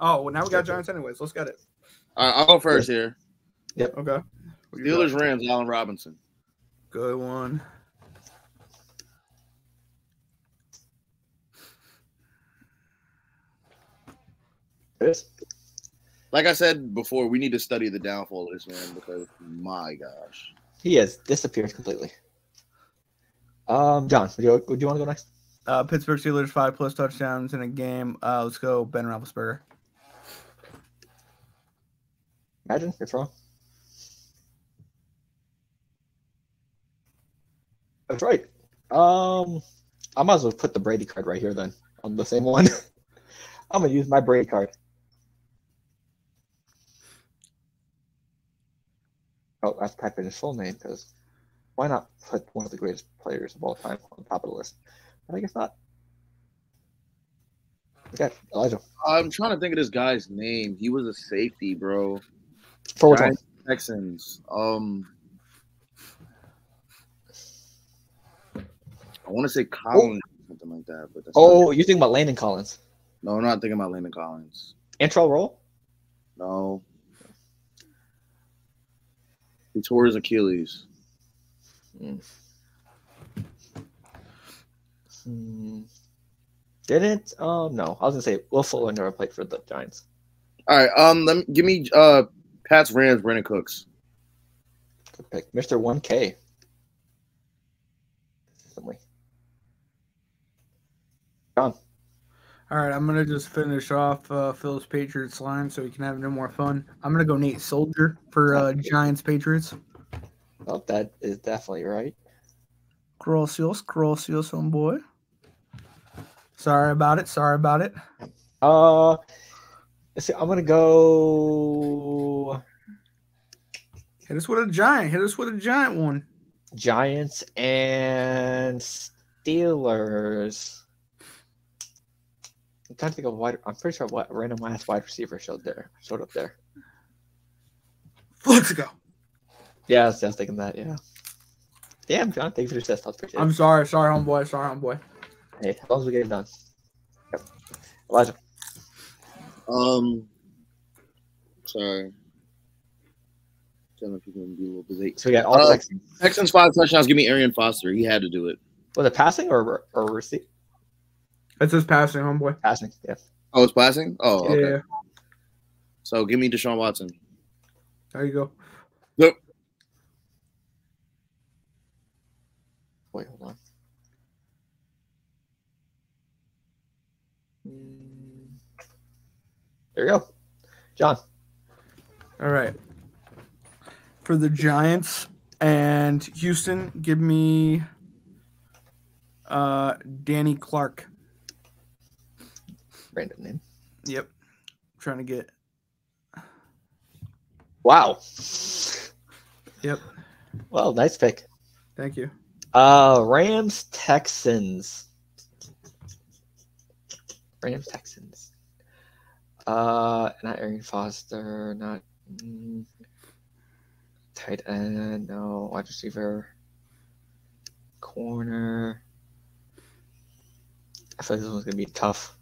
Oh, well, now we got Giants anyways. Let's get it. All right, I'll go first here. Yep. Okay. Steelers, Rams, Allen Robinson. Good one. Chris? Like I said before, we need to study the downfall of this man because my gosh. He has disappeared completely. Um, John, would you, would you want to go next? Uh, Pittsburgh Steelers five plus touchdowns in a game. Uh, let's go Ben Roethlisberger. Imagine it's wrong. That's right. Um, I might as well put the Brady card right here then on the same one. I'm gonna use my Brady card. Oh, I have to type in his full name because why not put one of the greatest players of all time on top of the list? But I guess not. Okay, Elijah. I'm trying to think of this guy's name. He was a safety, bro. For which one? Giants, Texans. Um, I want to say Collins, something like that, but Oh, you're thinking about Landon Collins. No, I'm not thinking about Landon Collins. Antrel Rolle? No. He tore his Achilles. Hmm. Didn't? Oh no, I was gonna say Will Fuller never played for the Giants. All right. Um. Let me give me uh Pat's Rams. Brandin Cooks. Good pick, Mister One K. John, All right, I'm gonna just finish off uh, Phil's Patriots line so we can have no more fun. I'm gonna go Nate Solder for uh, Giants Patriots. oh, that is definitely right. Gracias, gracias, homeboy. Sorry about it. Sorry about it. Uh, see. I'm gonna go Hit us with a giant. Hit us with a giant one. Giants and Steelers. I'm trying to think of wide. I'm pretty sure what random ass wide receiver showed there showed up there. Let's go. Yeah, I was just thinking that. Yeah. Damn, John, thank you for the test. I appreciate it. I'm sorry. Sorry, homeboy. Sorry, homeboy. Hey, as long as we get it done. Yep. Elijah. Um. Sorry. Tell me if you can be a little bit. So yeah, got all Uh, Texans. Texans five touchdowns. Give me Arian Foster. He had to do it. Was it passing or or receive? It's his passing, homeboy. Passing. Yeah. Oh, it's passing. Oh, okay. Yeah, So give me Deshaun Watson. there you go. Yep. Wait, hold on. Mm. There you go, John. All right. For the Giants and Houston, give me uh Danny Clark. Random name. Yep. trying to get Wow. Yep. Well, nice pick. Thank you. Uh, Rams Texans. Rams Texans. Uh, not Arian Foster. Not mm, tight end. No wide receiver. Corner. I feel like this one's gonna be tough.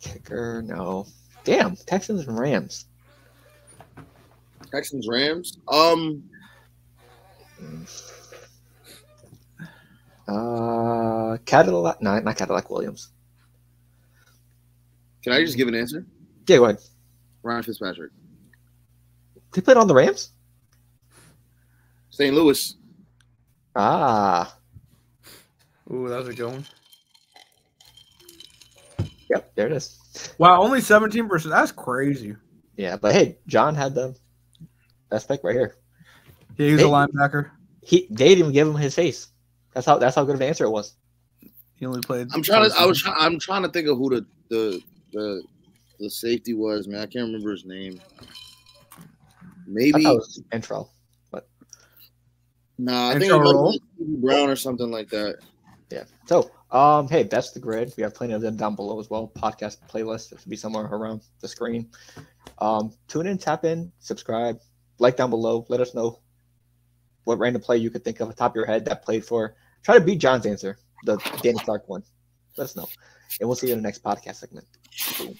Kicker. No. Damn. Texans and Rams. Texans Rams. Um. Uh, Cadillac. No, not Cadillac Williams. Can I just give an answer? Yeah, go ahead. Ryan Fitzpatrick. They played on the Rams. St. Louis. Ah, Ooh, that was a good one. yep, there it is. Wow, only 17%. That's crazy. Yeah, but hey, John had the best pick right here. Yeah, was Hey. a linebacker. He they didn't even give him his face. That's how that's how good of an answer it was. He only played. I'm trying to. I was. Try, I'm trying to think of who the the the the safety was. Man, I can't remember his name. Maybe. thought intro. Nah, I And think it Joe was Roll? Brown or something like that. Yeah. So, um, hey, that's the grid. We have plenty of them down below as well. Podcast playlist. It should be somewhere around the screen. Um, tune in, tap in, subscribe, like down below. Let us know what random play you could think of off the top of your head that played for. Try to beat John's answer, the Danny Clark one. Let us know, and we'll see you in the next podcast segment. Boom.